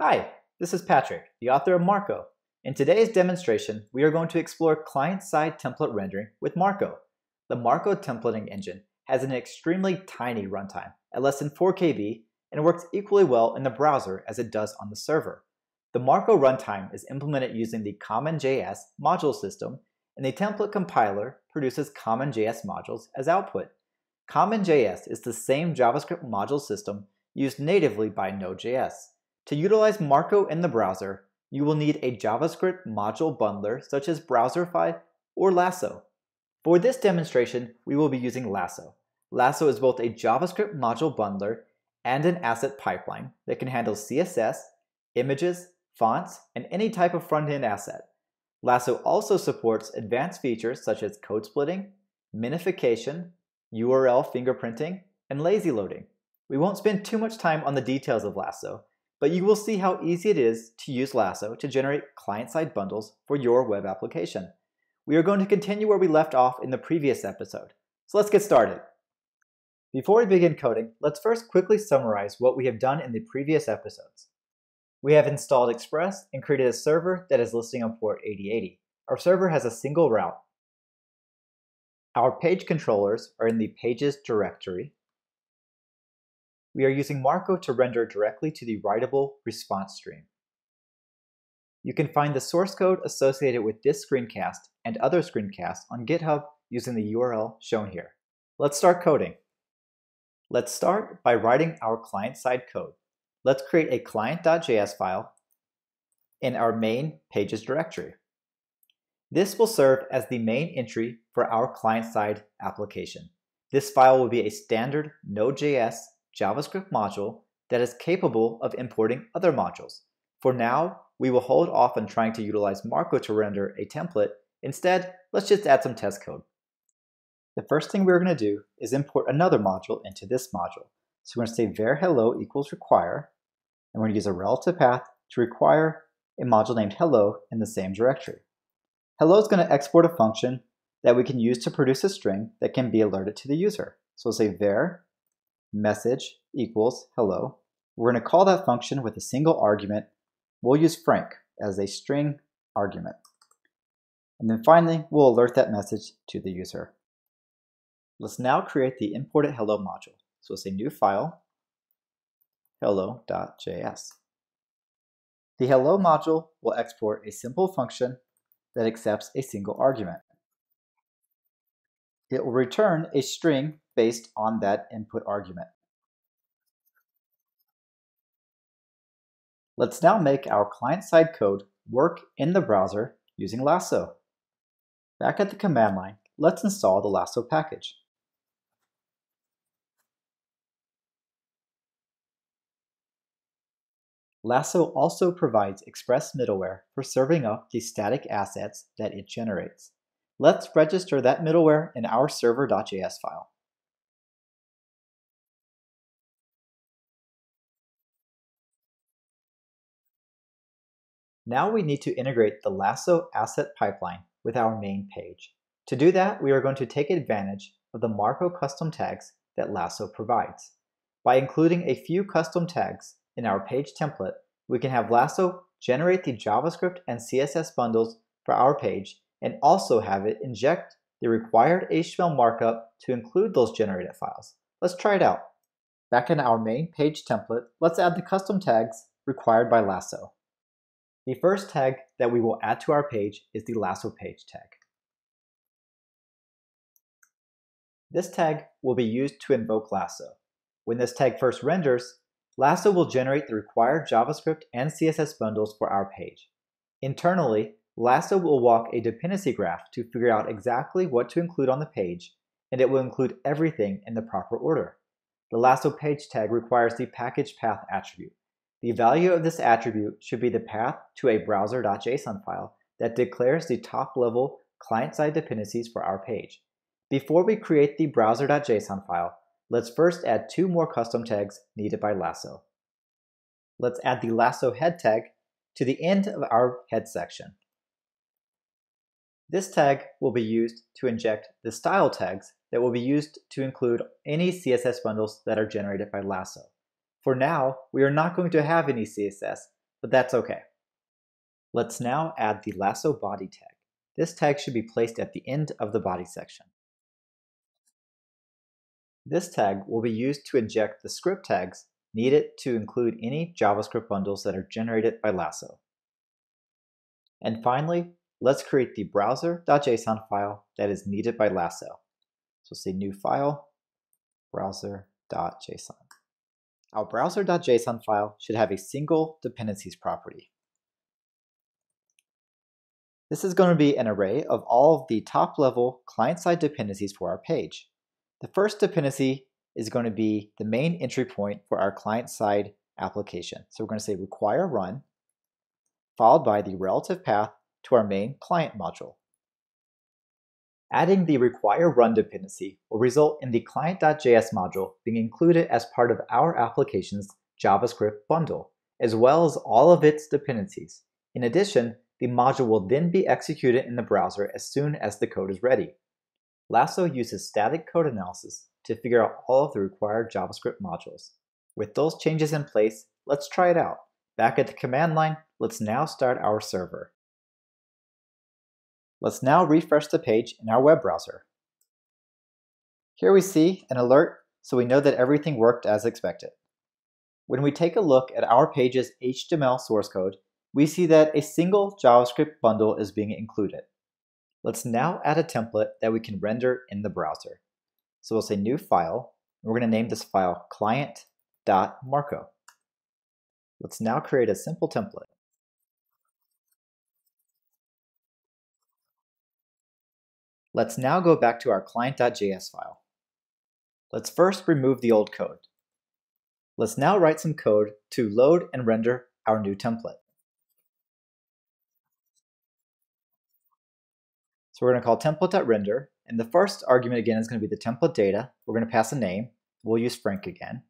Hi, this is Patrick, the author of Marko. In today's demonstration, we are going to explore client-side template rendering with Marko. The Marko templating engine has an extremely tiny runtime at less than 4 KB and works equally well in the browser as it does on the server. The Marko runtime is implemented using the CommonJS module system, and the template compiler produces CommonJS modules as output. CommonJS is the same JavaScript module system used natively by Node.js. To utilize Marko in the browser, you will need a JavaScript module bundler such as Browserify or Lasso. For this demonstration, we will be using Lasso. Lasso is both a JavaScript module bundler and an asset pipeline that can handle CSS, images, fonts, and any type of front-end asset. Lasso also supports advanced features such as code splitting, minification, URL fingerprinting, and lazy loading. We won't spend too much time on the details of Lasso, but you will see how easy it is to use Lasso to generate client-side bundles for your web application. We are going to continue where we left off in the previous episode, so let's get started. Before we begin coding, let's first quickly summarize what we have done in the previous episodes. We have installed Express and created a server that is listing on port 8080. Our server has a single route. Our page controllers are in the Pages directory, we are using Marko to render directly to the writable response stream. You can find the source code associated with this screencast and other screencasts on GitHub using the URL shown here. Let's start coding. Let's start by writing our client-side code. Let's create a client.js file in our main pages directory. This will serve as the main entry for our client-side application. This file will be a standard Node.js JavaScript module that is capable of importing other modules. For now, we will hold off on trying to utilize Marko to render a template. Instead, let's just add some test code. The first thing we're going to do is import another module into this module. So we're going to say var hello equals require, and we're going to use a relative path to require a module named hello in the same directory. Hello is going to export a function that we can use to produce a string that can be alerted to the user. So we'll say var message equals hello. We're going to call that function with a single argument. We'll use frank as a string argument. And then finally, we'll alert that message to the user. Let's now create the imported hello module. So it's a new file, hello.js. The hello module will export a simple function that accepts a single argument. It will return a string based on that input argument. Let's now make our client-side code work in the browser using Lasso. Back at the command line, let's install the Lasso package. Lasso also provides Express middleware for serving up the static assets that it generates. Let's register that middleware in our server.js file. Now we need to integrate the Lasso asset pipeline with our main page. To do that, we are going to take advantage of the Marko custom tags that Lasso provides. By including a few custom tags in our page template, we can have Lasso generate the JavaScript and CSS bundles for our page and also have it inject the required HTML markup to include those generated files. Let's try it out. Back in our main page template, let's add the custom tags required by Lasso. The first tag that we will add to our page is the lasso page tag. This tag will be used to invoke lasso. When this tag first renders, Lasso will generate the required JavaScript and CSS bundles for our page. Internally, Lasso will walk a dependency graph to figure out exactly what to include on the page, and it will include everything in the proper order. The Lasso page tag requires the package path attribute. The value of this attribute should be the path to a browser.json file that declares the top-level client-side dependencies for our page. Before we create the browser.json file, let's first add two more custom tags needed by Lasso. Let's add the Lasso head tag to the end of our head section. This tag will be used to inject the style tags that will be used to include any CSS bundles that are generated by Lasso. For now, we are not going to have any CSS, but that's okay. Let's now add the lasso body tag. This tag should be placed at the end of the body section. This tag will be used to inject the script tags needed to include any JavaScript bundles that are generated by Lasso. And finally, let's create the browser.json file that is needed by Lasso. So say new file, browser.json. Our browser.json file should have a single dependencies property. This is going to be an array of all of the top level client-side dependencies for our page. The first dependency is going to be the main entry point for our client-side application. So we're going to say require run, followed by the relative path to our main client module. Adding the require run dependency will result in the client.js module being included as part of our application's JavaScript bundle, as well as all of its dependencies. In addition, the module will then be executed in the browser as soon as the code is ready. Lasso uses static code analysis to figure out all of the required JavaScript modules. With those changes in place, let's try it out. Back at the command line, let's now start our server. Let's now refresh the page in our web browser. Here we see an alert, so we know that everything worked as expected. When we take a look at our page's HTML source code, we see that a single JavaScript bundle is being included. Let's now add a template that we can render in the browser. So we'll say new file, and we're going to name this file client.marko. Let's now create a simple template. Let's now go back to our client.js file. Let's first remove the old code. Let's now write some code to load and render our new template. So we're going to call template.render, and the first argument again is going to be the template data. We're going to pass a name. We'll use Frank again.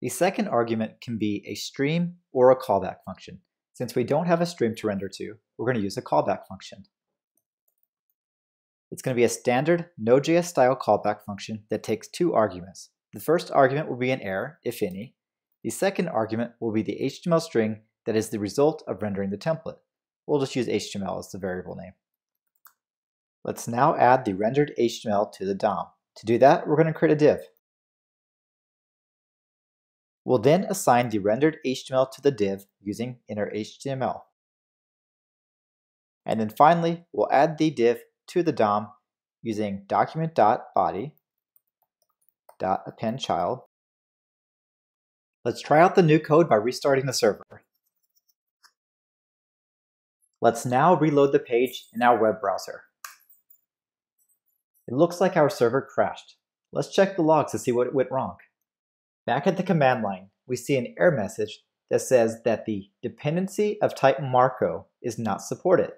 The second argument can be a stream or a callback function. Since we don't have a stream to render to, we're going to use a callback function. It's going to be a standard Node.js style callback function that takes two arguments. The first argument will be an error, if any. The second argument will be the HTML string that is the result of rendering the template. We'll just use HTML as the variable name. Let's now add the rendered HTML to the DOM. To do that, we're going to create a div. We'll then assign the rendered HTML to the div using inner HTML. And then finally, we'll add the div to the DOM using document.body.append child. Let's try out the new code by restarting the server. Let's now reload the page in our web browser. It looks like our server crashed. Let's check the logs to see what went wrong. Back at the command line, we see an error message that says that the dependency of type Marko is not supported.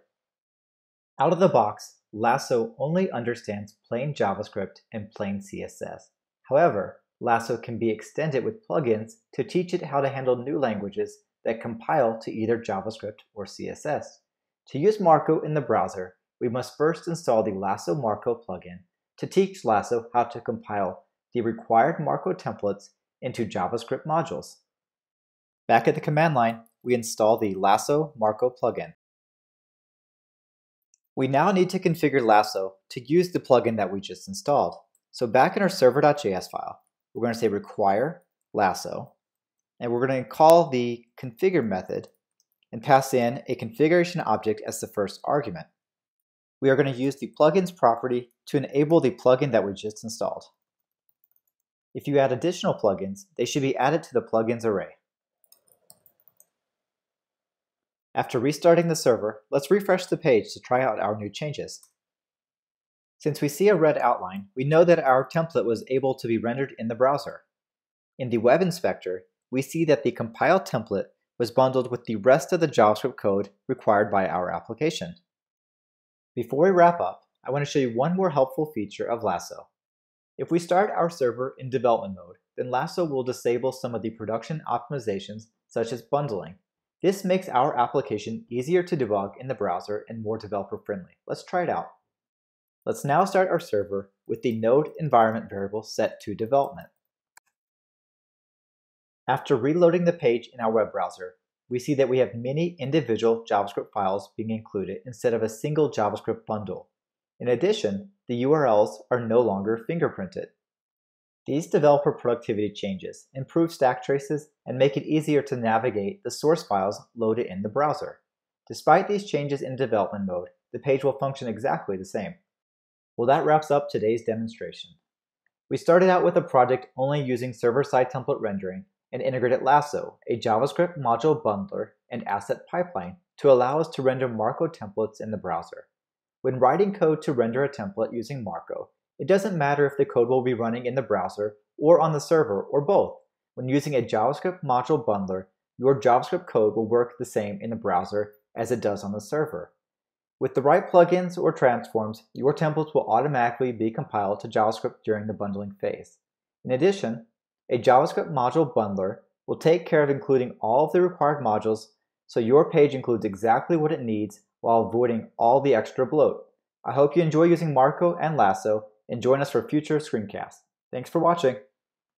Out of the box, Lasso only understands plain JavaScript and plain CSS. However, Lasso can be extended with plugins to teach it how to handle new languages that compile to either JavaScript or CSS. To use Marko in the browser, we must first install the Lasso Marko plugin to teach Lasso how to compile the required Marko templates into JavaScript modules. Back at the command line, we install the Lasso Marko plugin. We now need to configure Lasso to use the plugin that we just installed. So back in our server.js file, we're going to say require Lasso, and we're going to call the configure method and pass in a configuration object as the first argument we are going to use the plugins property to enable the plugin that we just installed. If you add additional plugins, they should be added to the plugins array. After restarting the server, let's refresh the page to try out our new changes. Since we see a red outline, we know that our template was able to be rendered in the browser. In the web inspector, we see that the compiled template was bundled with the rest of the JavaScript code required by our application. Before we wrap up, I want to show you one more helpful feature of Lasso. If we start our server in development mode, then Lasso will disable some of the production optimizations such as bundling. This makes our application easier to debug in the browser and more developer friendly. Let's try it out. Let's now start our server with the node environment variable set to development. After reloading the page in our web browser, we see that we have many individual JavaScript files being included instead of a single JavaScript bundle. In addition, the URLs are no longer fingerprinted. These developer productivity changes improve stack traces and make it easier to navigate the source files loaded in the browser. Despite these changes in development mode, the page will function exactly the same. Well, that wraps up today's demonstration. We started out with a project only using server-side template rendering and integrated Lasso, a JavaScript module bundler and asset pipeline to allow us to render Marko templates in the browser. When writing code to render a template using Marko, it doesn't matter if the code will be running in the browser or on the server or both. When using a JavaScript module bundler, your JavaScript code will work the same in the browser as it does on the server. With the right plugins or transforms, your templates will automatically be compiled to JavaScript during the bundling phase. In addition, a JavaScript module bundler will take care of including all of the required modules so your page includes exactly what it needs while avoiding all the extra bloat. I hope you enjoy using Marko and Lasso and join us for future screencasts. Thanks for watching.